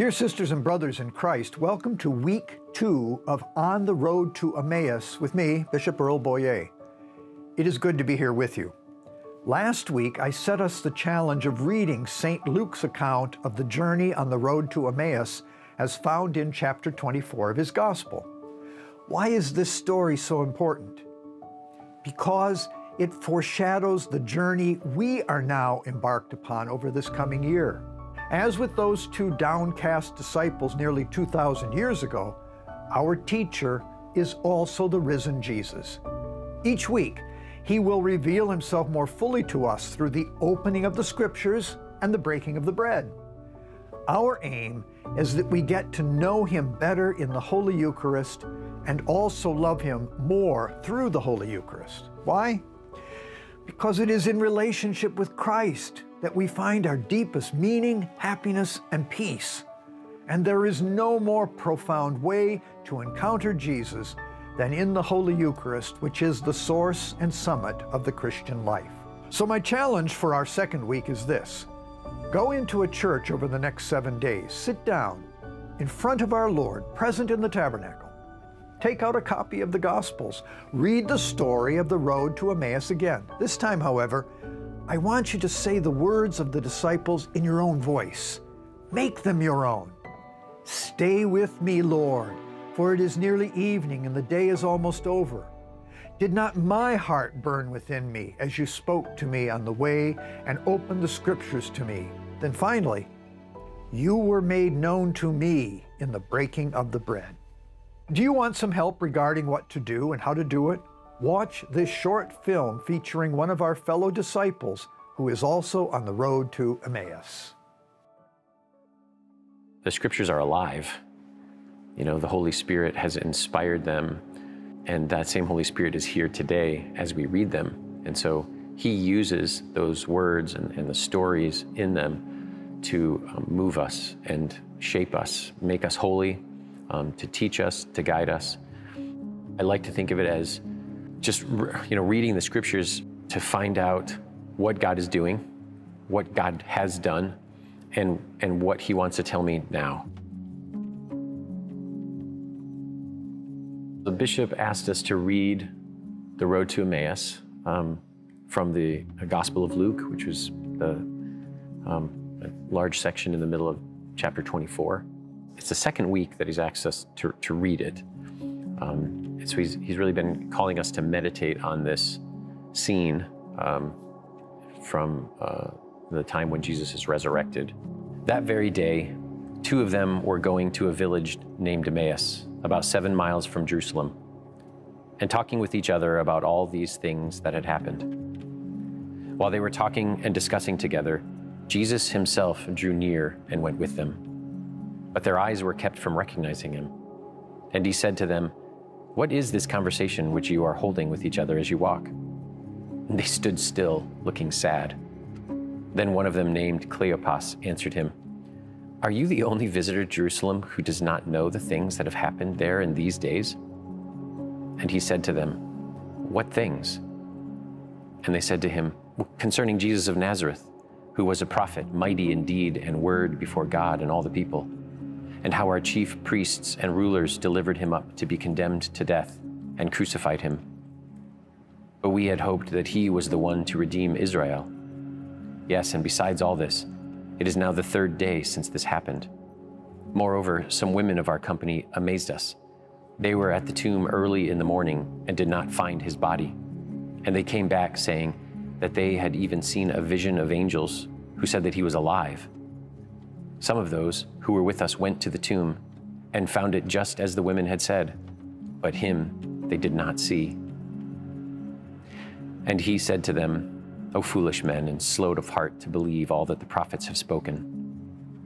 Dear sisters and brothers in Christ, welcome to week two of On the Road to Emmaus with me, Bishop Earl Boyea. It is good to be here with you. Last week, I set us the challenge of reading St. Luke's account of the journey on the road to Emmaus as found in chapter 24 of his Gospel. Why is this story so important? Because it foreshadows the journey we are now embarked upon over this coming year. As with those two downcast disciples nearly 2,000 years ago, our teacher is also the risen Jesus. Each week, he will reveal himself more fully to us through the opening of the scriptures and the breaking of the bread. Our aim is that we get to know him better in the Holy Eucharist and also love him more through the Holy Eucharist. Why? Because it is in relationship with Christ that we find our deepest meaning, happiness, and peace. And there is no more profound way to encounter Jesus than in the Holy Eucharist, which is the source and summit of the Christian life. So, my challenge for our second week is this Go into a church over the next seven days, sit down in front of our Lord, present in the tabernacle. Take out a copy of the Gospels. Read the story of the road to Emmaus again. This time, however, I want you to say the words of the disciples in your own voice. Make them your own. Stay with me, Lord, for it is nearly evening and the day is almost over. Did not my heart burn within me as you spoke to me on the way and opened the scriptures to me? Then finally, you were made known to me in the breaking of the bread. Do you want some help regarding what to do and how to do it? Watch this short film featuring one of our fellow disciples who is also on the road to Emmaus. The scriptures are alive. You know, the Holy Spirit has inspired them, and that same Holy Spirit is here today as we read them. And so he uses those words and, and the stories in them to um, move us and shape us, make us holy, um, to teach us, to guide us. I like to think of it as just you know reading the scriptures to find out what God is doing, what God has done, and and what He wants to tell me now. The bishop asked us to read the Road to Emmaus um, from the Gospel of Luke, which was the um, a large section in the middle of chapter 24. It's the second week that he's asked us to, to read it. Um, so he's, he's really been calling us to meditate on this scene um, from uh, the time when Jesus is resurrected. That very day, two of them were going to a village named Emmaus, about seven miles from Jerusalem, and talking with each other about all these things that had happened. While they were talking and discussing together, Jesus himself drew near and went with them. But their eyes were kept from recognizing him. And he said to them, what is this conversation which you are holding with each other as you walk? And they stood still, looking sad. Then one of them, named Cleopas, answered him, Are you the only visitor to Jerusalem who does not know the things that have happened there in these days? And he said to them, What things? And they said to him, Concerning Jesus of Nazareth, who was a prophet, mighty in deed and word before God and all the people and how our chief priests and rulers delivered him up to be condemned to death and crucified him. But we had hoped that he was the one to redeem Israel. Yes, and besides all this, it is now the third day since this happened. Moreover, some women of our company amazed us. They were at the tomb early in the morning and did not find his body. And they came back saying that they had even seen a vision of angels who said that he was alive. Some of those who were with us went to the tomb and found it just as the women had said, but him they did not see. And he said to them, O foolish men and slow of heart to believe all that the prophets have spoken.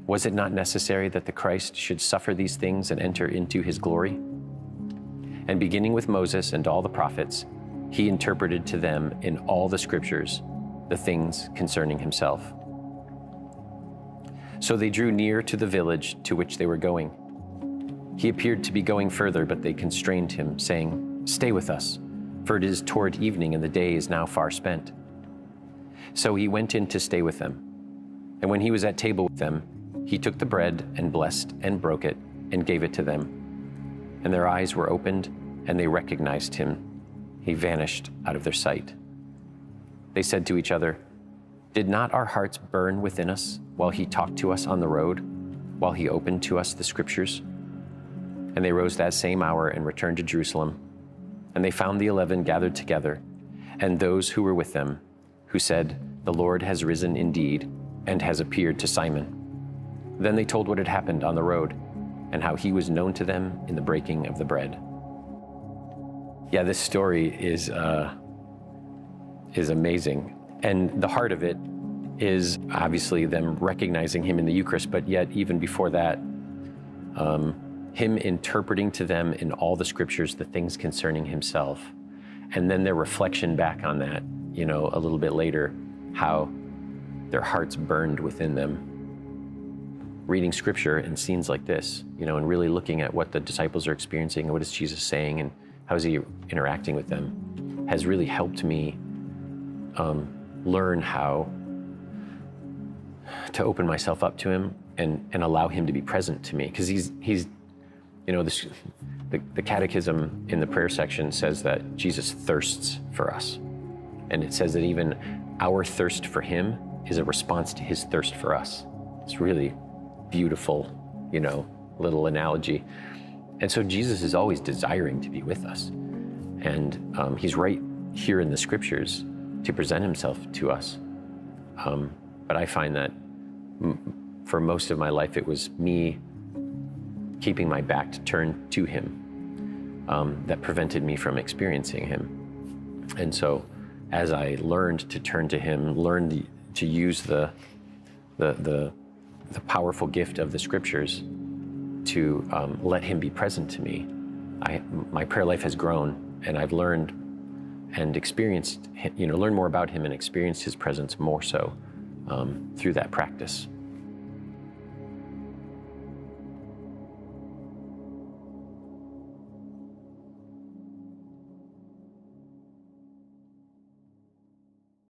Was it not necessary that the Christ should suffer these things and enter into his glory? And beginning with Moses and all the prophets, he interpreted to them in all the scriptures the things concerning himself. So they drew near to the village to which they were going. He appeared to be going further, but they constrained him, saying, Stay with us, for it is toward evening and the day is now far spent. So he went in to stay with them. And when he was at table with them, he took the bread and blessed and broke it and gave it to them. And their eyes were opened and they recognized him. He vanished out of their sight. They said to each other, Did not our hearts burn within us while he talked to us on the road, while he opened to us the scriptures? And they rose that same hour and returned to Jerusalem. And they found the eleven gathered together, and those who were with them, who said, The Lord has risen indeed, and has appeared to Simon. Then they told what had happened on the road, and how he was known to them in the breaking of the bread. Yeah, this story is, uh, is amazing. And the heart of it is obviously them recognizing him in the Eucharist, but yet, even before that, um, him interpreting to them in all the scriptures the things concerning himself. And then their reflection back on that, you know, a little bit later, how their hearts burned within them. Reading scripture in scenes like this, you know, and really looking at what the disciples are experiencing and what is Jesus saying and how is he interacting with them has really helped me um, learn how to open myself up to him and, and allow him to be present to me. Because he's, he's, you know, this, the, the catechism in the prayer section says that Jesus thirsts for us. And it says that even our thirst for him is a response to his thirst for us. It's really beautiful, you know, little analogy. And so Jesus is always desiring to be with us. And um, he's right here in the scriptures to present himself to us. Um, but I find that for most of my life, it was me keeping my back to turn to him um, that prevented me from experiencing him. And so as I learned to turn to him, learned to use the, the, the, the, powerful gift of the scriptures to um, let him be present to me, I, my prayer life has grown and I've learned and experienced, you know, learned more about him and experienced his presence more so um, through that practice.